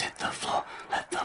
hit the floor. Let the